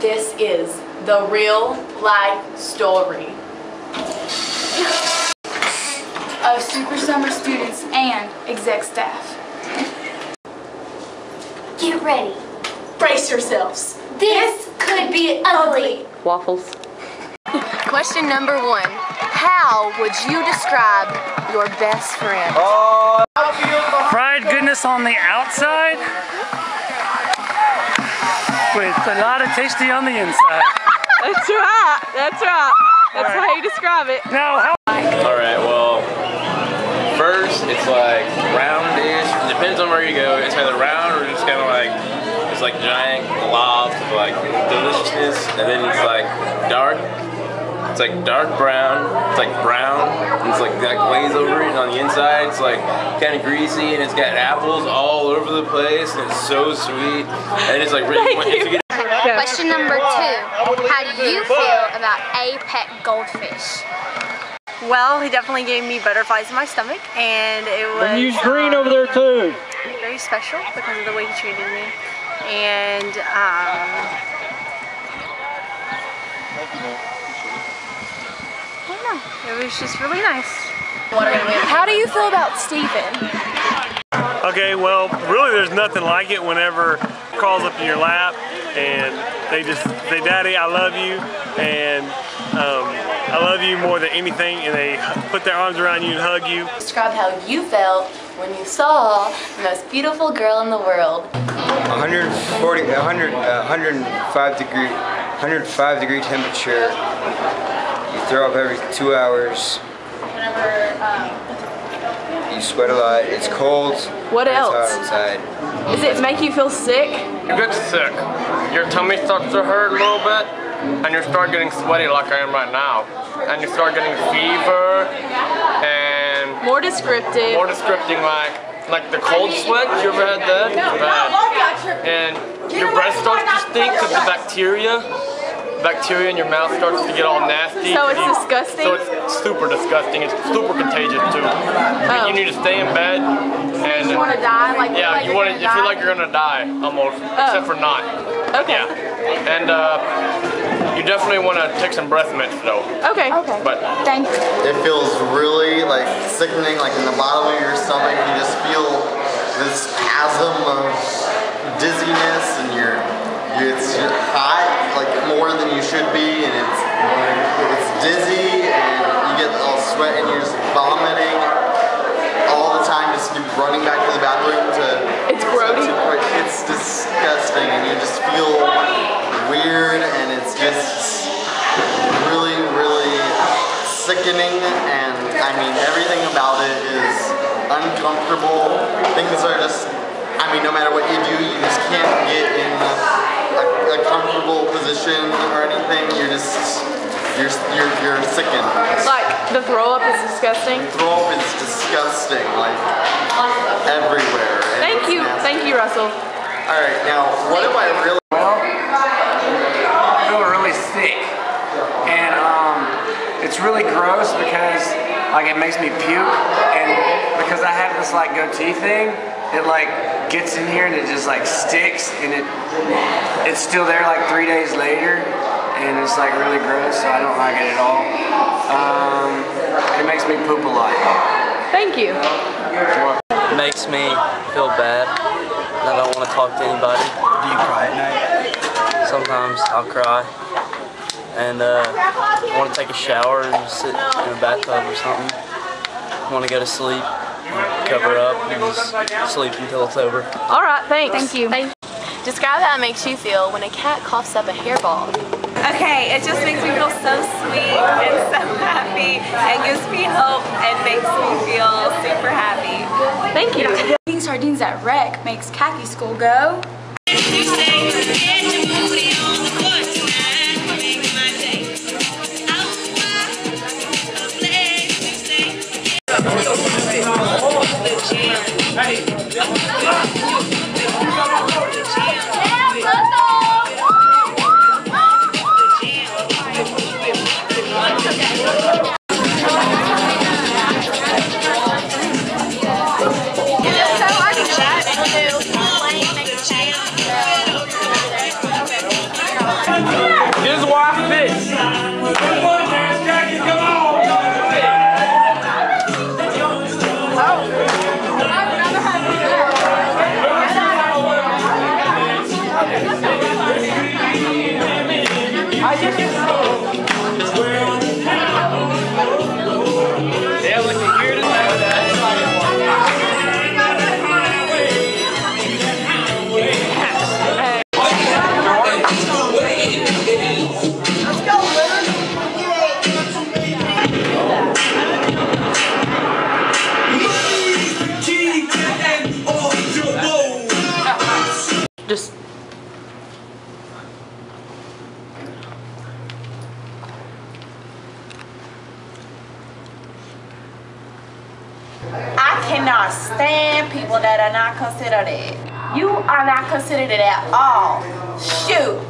This is the real life story of Super Summer students and exec staff. Get ready. Brace yourselves. This could be ugly. Waffles. Question number one. How would you describe your best friend? Oh. fried goodness on the outside with a lot of tasty on the inside. That's right. That's right. That's All right. how you describe it. Now, how All right, well, first it's like roundish. It depends on where you go. It's either round or just kind of like it's like giant globs of like deliciousness, and then it's like dark. It's like dark brown. It's like brown. It's like got glaze over it. And on the inside, it's like kind of greasy, and it's got apples all over the place, and it's so sweet. And it's like really. if you get Question number two. How do you feel about APEC goldfish? Well, he definitely gave me butterflies in my stomach, and it was And use green over there too. very special because of the way he treated me. And um, I. It was just really nice. How do you feel about Steven? Okay, well, really, there's nothing like it whenever it crawls up in your lap and they just say, "Daddy, I love you," and um, I love you more than anything, and they put their arms around you and hug you. Describe how you felt when you saw the most beautiful girl in the world. 140, 100, uh, 105 degree, 105 degree temperature. You throw up every two hours. You sweat a lot. It's cold. What It's else? outside. Does it make you feel sick? You get sick. Your tummy starts to hurt a little bit, and you start getting sweaty like I am right now. And you start getting fever, and More descriptive. more descriptive, like like the cold sweat. You ever had that? Bad. And your breath starts to stink because the bacteria. Bacteria in your mouth starts to get all nasty. So it's You- disgusting? So it's super disgusting. It's super contagious too. Oh. You need to stay in bed and You want to die? Like yeah, like you you're want to. You feel like you're gonna die almost, except for not. Okay. Yeah, and uh, you definitely want to take some breath mints though. Okay. Okay. But Thank. It feels really like sickening, like in the bottom of your stomach. You just feel this spasm of Just running back to the bathroom to. It's grody? It's disgusting, and you just feel weird, and it's just really, really sickening, and I mean, everything about it is uncomfortable. Things are just, I mean, no matter what you do, you just can't get in a, a comfortable position or anything. You're just, you're, you're, you're sickened. Like the throw up is disgusting. The throw up is disgusting, like everywhere. Thank you. nasty. Thank you, Russell. All right, now what do I really? Well, I feel really sick. And um, it's really gross because like it makes me puke and because I have this like goatee thing, it like gets in here and it just like sticks and it it's still there like three days later and it's like really gross so I don't like it at all. Um, it makes me poop a lot. Thank you. It makes me feel bad. I don't want to talk to anybody. Do you cry at night? Sometimes I'll cry. And uh, I want to take a shower and sit in a bathtub or something. I want to go to sleep, and cover up, and just sleep until it's over. All right. Thanks. Thank you. Describe how it makes you feel when a cat coughs up a hairball. Okay, it just makes me feel so sweet and so happy and gives me hope and makes me feel super happy. Thank you. Eating sardines at rec makes khaki school go. So, They I cannot stand people that are not considered it. You are not considered it at all. Shoot.